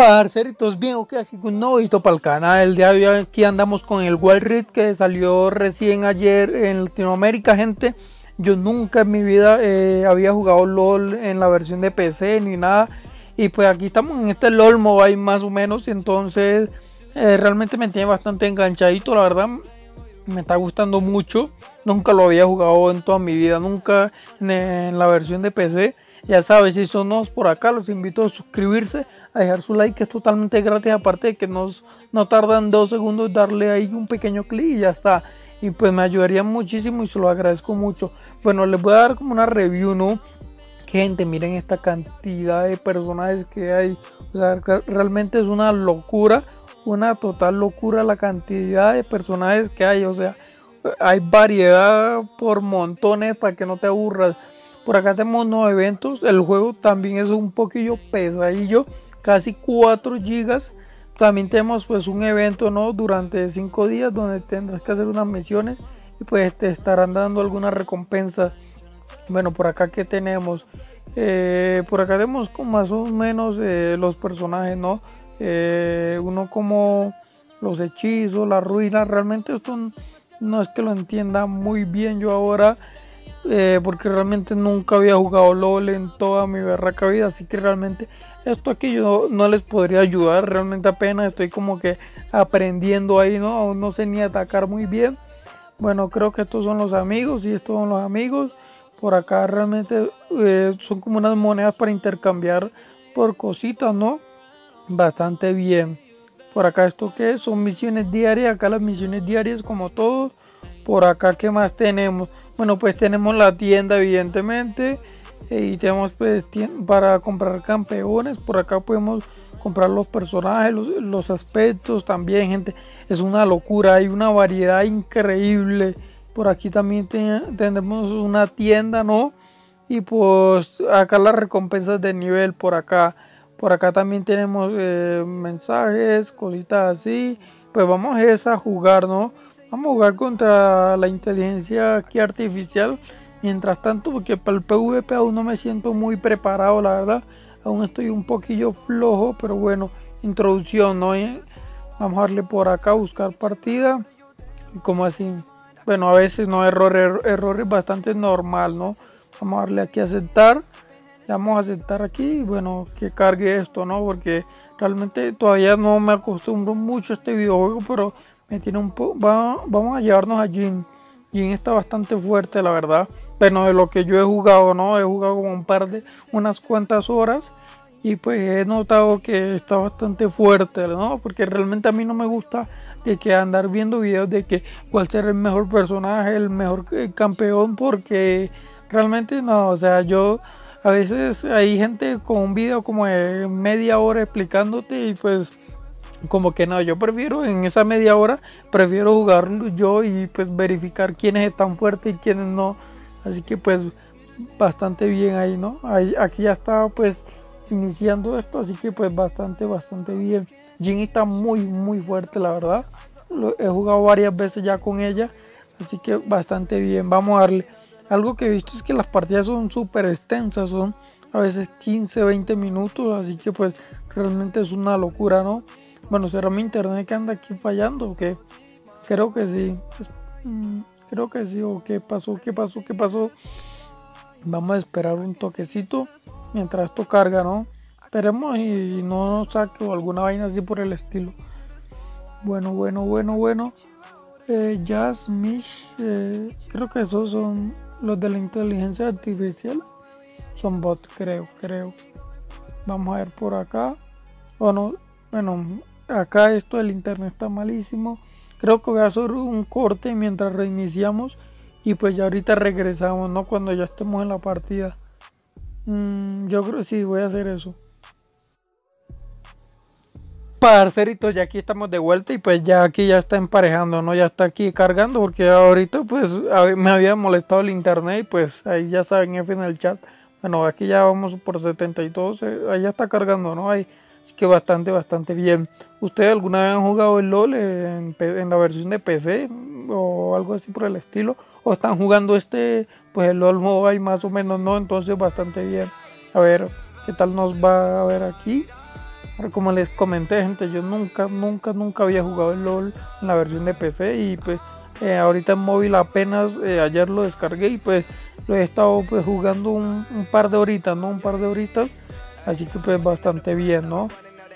Parceritos, bien, ok, aquí un nuevo para el canal. El día de hoy aquí andamos con el Wild Rift que salió recién ayer en Latinoamérica, gente. Yo nunca en mi vida eh, había jugado LOL en la versión de PC ni nada. Y pues aquí estamos en este LOL Mobile más o menos. Entonces eh, realmente me tiene bastante enganchadito, la verdad. Me está gustando mucho. Nunca lo había jugado en toda mi vida, nunca en, la versión de PC. Ya sabes, si son nuevos por acá, los invito a suscribirse a dejar su like que es totalmente gratis aparte de que nos, no tardan dos segundos darle ahí un pequeño clic y ya está. Y pues me ayudaría muchísimo y se lo agradezco mucho. Bueno les voy a dar como una review no gente miren esta cantidad de personajes que hay. O sea realmente es una locura una total locura la cantidad de personajes que hay. O sea hay variedad por montones para que no te aburras. Por acá tenemos nuevos eventos. El juego también es un poquillo pesadillo casi 4 gigas. También tenemos pues un evento no durante 5 días donde tendrás que hacer unas misiones y pues te estarán dando alguna recompensa. Bueno por acá que tenemos eh, por acá tenemos como más o menos eh, los personajes no eh, uno como los hechizos la ruina realmente esto no es que lo entienda muy bien yo ahora porque realmente nunca había jugado LOL en toda mi berraca vida así que realmente esto aquí yo no les podría ayudar, realmente apenas estoy como que aprendiendo ahí, ¿no? No sé ni atacar muy bien. Bueno, creo que estos son los amigos y estos son los amigos. Por acá realmente eh, son como unas monedas para intercambiar por cositas, ¿no? Bastante bien. Por acá esto que son misiones diarias, acá las misiones diarias como todos. Por acá qué más tenemos? Bueno, pues tenemos la tienda evidentemente y tenemos pues para comprar campeones por acá podemos comprar los personajes los, aspectos también gente. Es una locura hay una variedad increíble. Por aquí también tenemos una tienda no y pues acá las recompensas de nivel por acá. Por acá también tenemos eh, mensajes cositas así. Pues vamos a jugar no vamos a jugar contra la inteligencia aquí artificial Mientras tanto, porque para el PvP aún no me siento muy preparado, la verdad. Aún estoy un poquillo flojo, pero bueno, introducción, ¿no? Vamos a darle por acá, buscar partida. Como así? Bueno, a veces no, error, error, es bastante normal, ¿no? Vamos a darle aquí a aceptar. Vamos a aceptar aquí, bueno, que cargue esto, ¿no? Porque realmente todavía no me acostumbro mucho a este videojuego, pero me tiene un poco... vamos a llevarnos a Jin. Jin está bastante fuerte, la verdad. Bueno, de lo que yo he jugado, ¿no? He jugado como un par de, unas cuantas horas y pues he notado que está bastante fuerte, ¿no? Porque realmente a mí no me gusta de que andar viendo videos de que cuál será el mejor personaje, el mejor eh, campeón, porque realmente no, o sea, yo a veces hay gente con un video como de media hora explicándote y pues como que no, yo prefiero en esa media hora, prefiero jugar yo y pues verificar quiénes están fuertes y quiénes no Así que pues bastante bien ahí, ¿no? Ahí, aquí ya estaba pues iniciando esto, así que pues bastante, bastante bien. Jin está muy, muy fuerte, la verdad. Lo, he jugado varias veces ya con ella, así que bastante bien. Vamos a darle. Algo que he visto es que las partidas son súper extensas, son a veces 15, 20 minutos, así que pues realmente es una locura, ¿no? Bueno, ¿será mi internet que anda aquí fallando o qué? Creo que sí. Mm, Creo que sí, o qué pasó, qué pasó, qué pasó. Vamos a esperar un toquecito mientras esto carga, ¿no? Esperemos y no nos saque o alguna vaina así por el estilo. Bueno, bueno, bueno, bueno. Eh, Jazz, Mish, eh, creo que esos son los de la inteligencia artificial. Son bots, creo, creo. Vamos a ver por acá. Bueno, bueno, acá esto del internet está malísimo. Creo que voy a hacer un corte mientras reiniciamos y pues ya ahorita regresamos, ¿no? Cuando ya estemos en la partida. Mm, yo creo que sí, voy a hacer eso. Parceritos, ya aquí estamos de vuelta y pues ya aquí ya está emparejando, ¿no? Ya está aquí cargando porque ahorita pues me había molestado el internet y pues ahí ya saben F en el chat. Bueno, aquí ya vamos por 72, eh, ahí ya está cargando, ¿no? Ahí Así que bastante, bastante bien. ¿Ustedes alguna vez han jugado el LOL en, la versión de PC o algo así por el estilo? ¿O están jugando este, pues el LOL Mobile más o menos no? Entonces bastante bien. A ver, ¿qué tal nos va a ver aquí? como les comenté gente, yo nunca, nunca, nunca había jugado el LOL en la versión de PC y pues eh, ahorita en móvil apenas eh, ayer lo descargué y pues lo he estado pues jugando un, par de horitas, ¿no? Un par de horitas, así que pues bastante bien, ¿no?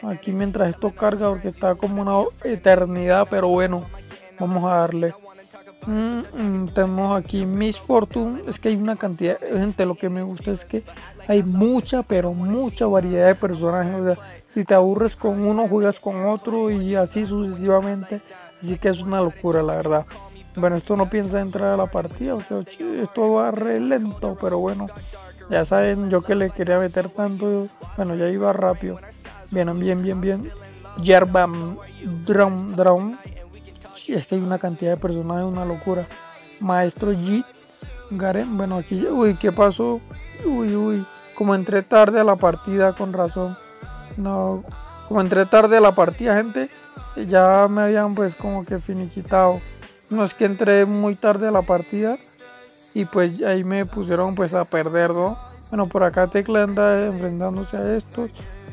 Aquí mientras esto carga porque está como una eternidad, pero bueno, vamos a darle. Mm, mm, tenemos aquí Miss Fortune, es que hay una cantidad, gente, lo que me gusta es que hay mucha, pero mucha variedad de personajes, o sea, si te aburres con uno, juegas con otro y así sucesivamente. Así que es una locura, la verdad. Bueno, esto no piensa entrar a la partida, o sea, esto va re lento, pero bueno, ya saben, yo que le quería meter tanto, bueno, ya iba rápido. Bien, bien, bien, bien. Yerbam Drum Drum. Es que hay una cantidad de personajes, una locura. Maestro G. Garen, bueno, aquí, uy, ¿qué pasó? Uy, uy, como entré tarde a la partida, con razón. No, como entré tarde a la partida, gente, ya me habían pues como que finiquitado. No es que entré muy tarde a la partida y pues ahí me pusieron pues a perder, ¿no? Bueno, por acá Tecla anda enfrentándose a estos.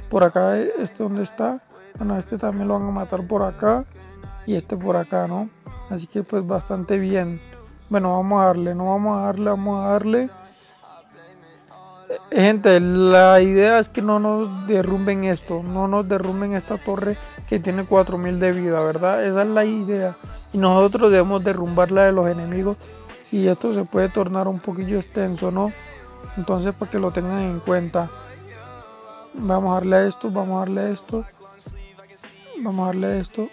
Por acá, este donde está. Bueno, este también lo van a matar por acá. Y este por acá, ¿no? Así que pues bastante bien. Bueno, vamos a darle, no vamos a darle, vamos a darle. Gente, la idea es que no nos derrumben esto, no nos derrumben esta torre que tiene 4000 de vida, ¿verdad? Esa es la idea. Y nosotros debemos derrumbar la de los enemigos. Y esto se puede tornar un poquillo extenso, ¿no? Entonces, para que lo tengan en cuenta. Vamos a darle esto, vamos a darle esto. Vamos a darle esto.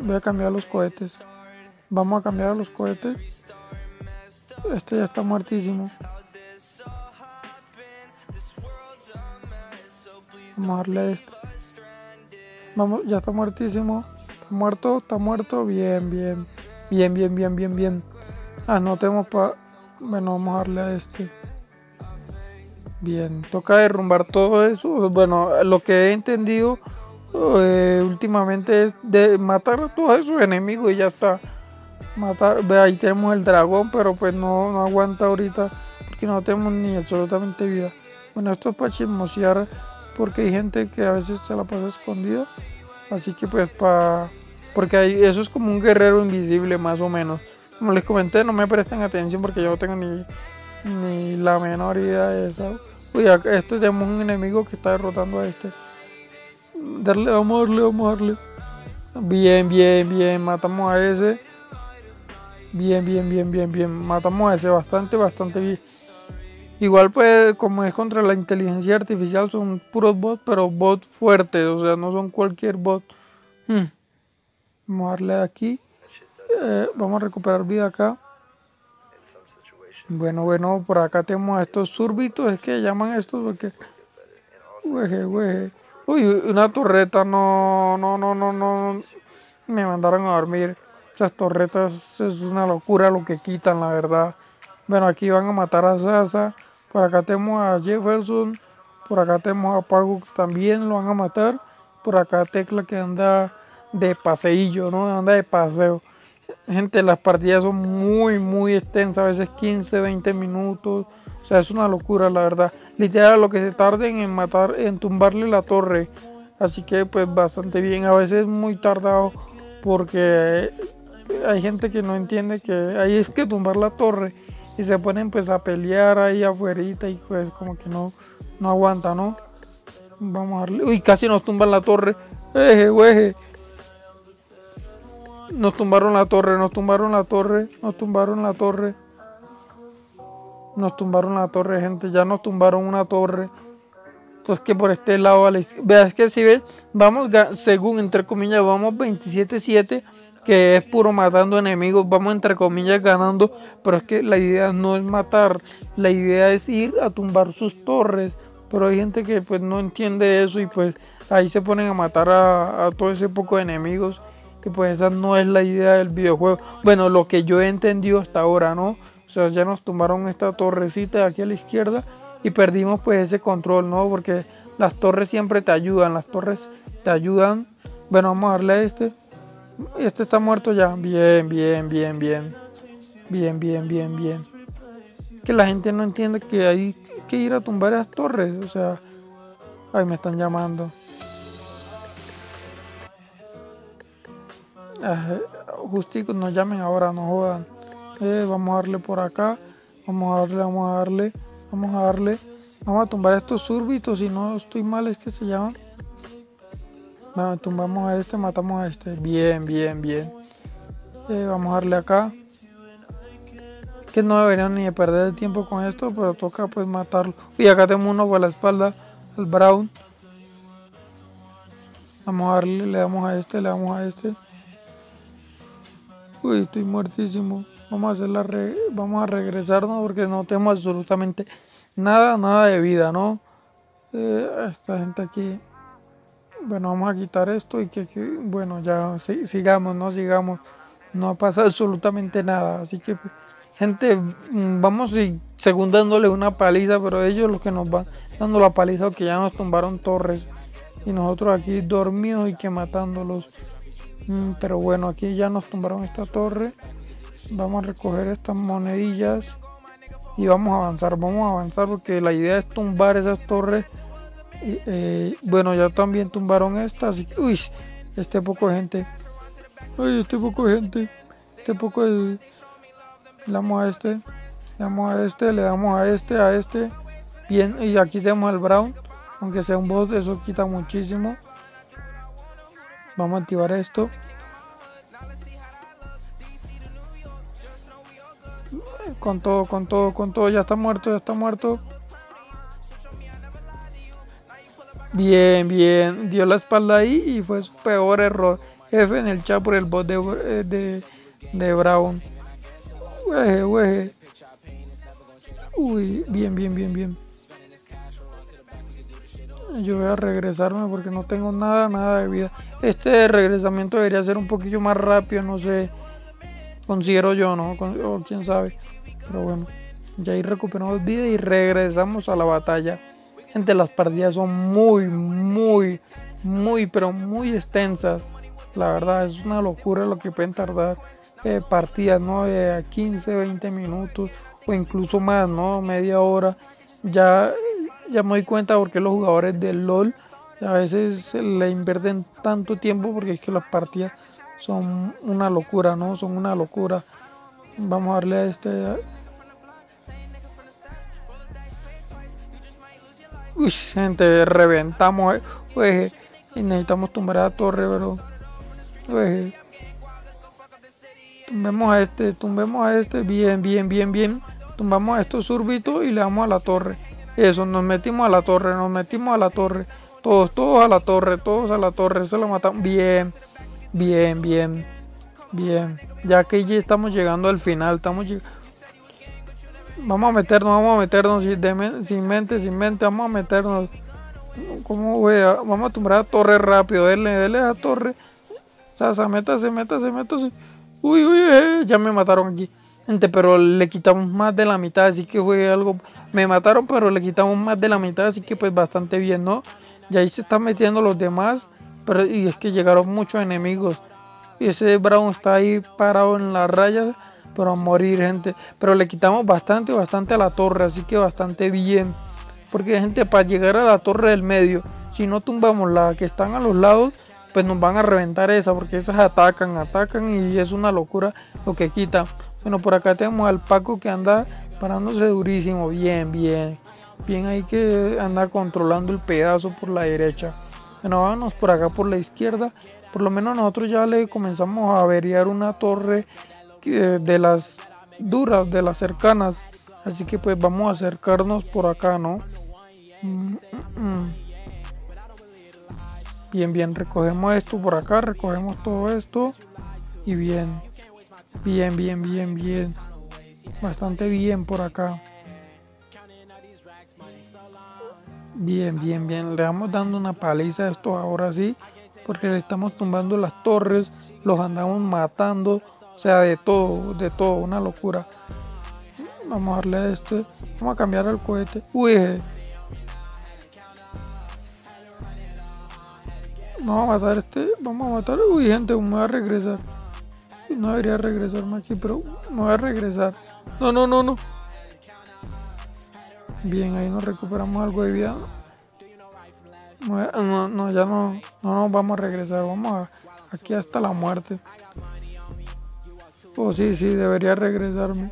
Voy a cambiar los cohetes. Vamos a cambiar los cohetes. Este ya está muertísimo. Vamos a darle esto. Vamos, ya está muertísimo. Está muerto, está muerto. Bien, bien. Bien, bien, bien, bien, bien. Ah, no tenemos para... Bueno, vamos a darle a este. Bien, toca derrumbar todo eso. Bueno, lo que he entendido eh, últimamente es de matar a todos esos enemigos y ya está matar. Ve, ahí tenemos el dragón, pero pues no, no aguanta ahorita porque no tenemos ni absolutamente vida. Bueno, esto es para chismosear porque hay gente que a veces se la pasa escondida. Así que pues para... Porque hay, eso es como un guerrero invisible más o menos. Como les comenté, no me presten atención porque yo no tengo ni, ni la menor idea de eso. Uy, este tenemos un enemigo que está derrotando a este. Darle, vamos a darle, vamos a darle. Bien, bien, bien, matamos a ese. Bien, bien, bien, bien, bien. Matamos a ese bastante, bastante bien. Igual pues como es contra la inteligencia artificial son puros bots, pero bots fuertes, o sea, no son cualquier bot. Hmm. Vamos a darle aquí. Eh, vamos a recuperar vida acá. Bueno, bueno, por acá tenemos a estos súrbitos, es que llaman estos porque... Uy, una torreta, no, no, no, no, no. Me mandaron a dormir. Estas torretas es una locura lo que quitan, la verdad. Bueno, aquí van a matar a Sasa. Por acá tenemos a Jefferson. Por acá tenemos a Pago también lo van a matar. Por acá Tecla que anda de paseillo, ¿no? Anda de paseo. Gente, las partidas son muy, muy extensas. A veces 15, 20 minutos. O sea, es una locura, la verdad. Literal, lo que se tarden en matar, en tumbarle la torre. Así que, pues, bastante bien. A veces es muy tardado porque hay gente que no entiende que ahí es que tumbar la torre y se ponen pues a pelear ahí afuera y pues como que no, no aguanta, ¿no? Vamos a darle. Uy, casi nos tumban la torre. Eje, Nos tumbaron la torre, nos tumbaron la torre, nos tumbaron la torre. Nos tumbaron la torre, gente. Ya nos tumbaron una torre. Pues que por este lado, veas que si ves, vamos, según entre comillas, vamos 27-7 que es puro matando enemigos, vamos entre comillas ganando, pero es que la idea no es matar, la idea es ir a tumbar sus torres, pero hay gente que pues no entiende eso y pues ahí se ponen a matar a, todo ese poco de enemigos, que pues esa no es la idea del videojuego, bueno lo que yo he entendido hasta ahora, ¿no? O sea, ya nos tumbaron esta torrecita de aquí a la izquierda y perdimos pues ese control, ¿no? Porque las torres siempre te ayudan, las torres te ayudan. Bueno, vamos a darle a este. Este está muerto ya. Bien, bien, bien, bien. Bien, bien, bien, bien. Que la gente no entiende que hay que ir a tumbar las torres. O sea, Ay, me están llamando. Eh, justico, nos llamen ahora, no jodan. Eh, vamos a darle por acá. Vamos a darle, vamos a darle. Vamos a darle. Vamos a tumbar estos súrbitos. Si no estoy mal, es que se llaman. Vamos, tumbamos a este, matamos a este. Bien, bien, bien. Eh, vamos a darle acá. Que no deberían ni perder el tiempo con esto, pero toca pues matarlo. Y acá tenemos uno por la espalda, el Brown. Vamos a darle, le damos a este, le damos a este. Uy, estoy muertísimo. Vamos a hacer la vamos a regresarnos porque no tenemos absolutamente nada, nada de vida, ¿no? Eh, esta gente aquí. Bueno, vamos a quitar esto y que, bueno, ya sigamos, no sigamos. No pasa absolutamente nada. Así que, gente, mm, vamos y según dándole una paliza, pero ellos los que nos van dando la paliza que ya nos tumbaron torres y nosotros aquí dormidos y que matándolos. Mm, pero bueno, aquí ya nos tumbaron esta torre. Vamos a recoger estas monedillas y vamos a avanzar. Vamos a avanzar porque la idea es tumbar esas torres. Eh, bueno, ya también tumbaron estas. Uy, este poco de gente. Uy, este poco de gente. Este poco de... Le damos a este. Le damos a este. Le damos a este. A este. Bien, y aquí tenemos al Brown. Aunque sea un boss, eso quita muchísimo. Vamos a activar esto. Con todo, con todo, con todo. Ya está muerto, ya está muerto. Bien, bien. Dio la espalda ahí y fue su peor error. F en el chat por el bot de, eh, de, de Brown. Uy, bien, bien, bien, bien. Yo voy a regresarme porque no tengo nada, nada de vida. Este regresamiento debería ser un poquillo más rápido, no sé. Considero yo, ¿no? O quién sabe. Pero bueno, ya ahí recuperamos vida y regresamos a la batalla. Gente, las partidas son muy, muy, muy, pero muy extensas. La verdad, es una locura lo que pueden tardar eh, partidas, ¿no? De 15, 20 minutos o incluso más, ¿no? Media hora. Ya ya me doy cuenta porque los jugadores del LOL a veces le invierten tanto tiempo porque es que las partidas son una locura, ¿no? Son una locura. Vamos a darle a este. Uy, gente, reventamos. Pues, y necesitamos tumbar a la torre, pero. Pues, tumbemos a este, tumbemos a este. Bien, bien, bien, bien. Tumbamos a estos súrbitos y le damos a la torre. Eso, nos metimos a la torre, nos metimos a la torre. Todos, todos a la torre, todos a la torre. Se lo matamos. Bien, bien, bien, bien. Ya que ya estamos llegando al final, estamos Vamos a meternos, vamos a meternos sin, mente, sin mente, vamos a meternos. ¿Cómo voy vamos a tumbar a torre rápido, denle, denle a torre. Sasa, métase, métase, métase. Uy, uy, eh, ya me mataron aquí. Gente, pero le quitamos más de la mitad, así que fue algo me mataron, pero le quitamos más de la mitad, así que pues bastante bien, ¿no? Y ahí se están metiendo los demás, pero y es que llegaron muchos enemigos. Y ese Brown está ahí parado en la raya, pero a morir, gente. Pero le quitamos bastante, bastante a la torre, así que bastante bien. Porque, gente, para llegar a la torre del medio, si no tumbamos la que están a los lados, pues nos van a reventar esa, porque esas atacan, atacan y es una locura lo que quita. Bueno, por acá tenemos al Paco que anda parándose durísimo, bien, bien. Bien ahí que anda controlando el pedazo por la derecha. Bueno, vámonos por acá por la izquierda. Por lo menos nosotros ya le comenzamos a averiar una torre de las duras, de las cercanas. Así que pues vamos a acercarnos por acá, ¿no? Mm, mm, mm. Bien, bien, recogemos esto por acá, recogemos todo esto. Y bien, bien, bien, bien, bien bastante bien por acá. Bien, bien, bien. Le vamos dando una paliza a esto ahora sí. Porque le estamos tumbando las torres. Los andamos matando. O sea, de todo, de todo. Una locura. Vamos a darle a este. Vamos a cambiar el cohete. Uy. Vamos a matar este. Vamos a matar. Uy, gente, me a regresar. No debería regresarme aquí, pero me voy a regresar. No, no, no, no. Bien, ahí nos recuperamos algo de vida. No, no, ya no, no nos vamos a regresar, vamos aquí hasta la muerte. Oh, sí, sí, debería regresarme.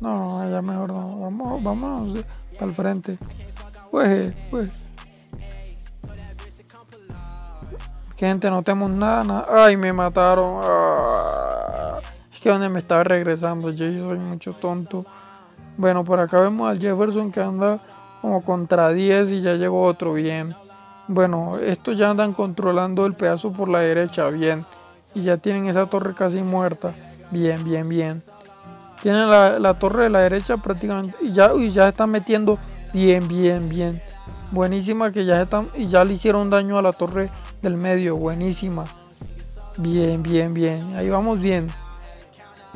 No, ya mejor no. Vamos, vamos al frente. Pues, pues. gente, no tenemos nada, nada. Ay, me mataron. Ah, que donde me estaba regresando, yo soy mucho tonto. Bueno, por acá vemos al Jefferson que anda como contra 10 y ya llegó otro bien. Bueno, estos ya andan controlando el pedazo por la derecha, bien. Y ya tienen esa torre casi muerta. Bien, bien, bien. Tienen la, torre de la derecha prácticamente. Y ya, y ya están metiendo bien, bien, bien. Buenísima que ya están. Y ya le hicieron daño a la torre del medio. Buenísima. Bien, bien, bien. Ahí vamos bien.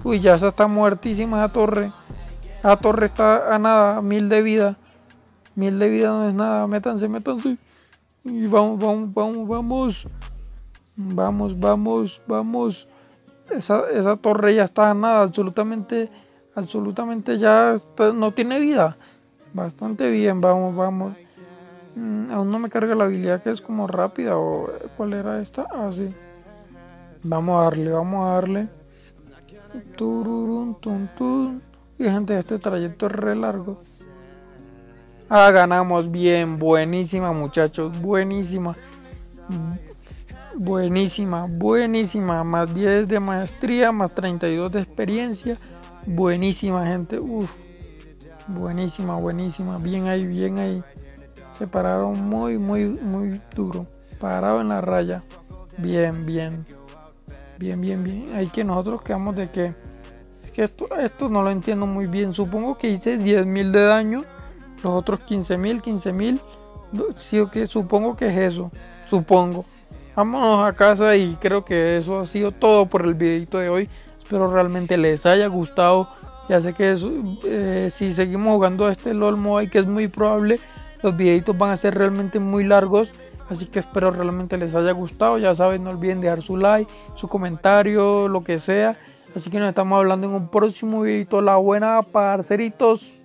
Uy, ya está muertísima esa torre. La torre está a nada, mil de vida. Mil de vida no es nada. Métanse, métanse. Y vamos, vamos, vamos, vamos. Vamos, vamos, vamos. Esa, esa torre ya está a nada, absolutamente, absolutamente ya no tiene vida. Bastante bien, vamos, vamos. Mm, aún no me carga la habilidad que es como rápida cuál era esta. Ah, sí. Vamos a darle, vamos a darle. Tururun, Y gente, este trayecto es re largo. Ah, ganamos bien. Buenísima, muchachos. Buenísima. Buenísima, buenísima. Más 10 de maestría, más 32 de experiencia. Buenísima, gente. Uf. Buenísima, buenísima. Bien ahí, bien ahí. Se pararon muy, muy, muy duro. Parado en la raya. Bien, bien. Bien, bien, bien. Ahí que nosotros quedamos de que... Es que esto, esto no lo entiendo muy bien. Supongo que hice 10.000 de daño los otros 15.000, 15.000, sí, que supongo que es eso, supongo. Vámonos a casa y creo que eso ha sido todo por el videito de hoy. Espero realmente les haya gustado. Ya sé que eh, si seguimos jugando a este LOL Mobile, que es muy probable, los videitos van a ser realmente muy largos. Así que espero realmente les haya gustado. Ya saben, no olviden dejar su like, su comentario, lo que sea. Así que nos estamos hablando en un próximo videito. La buena, parceritos.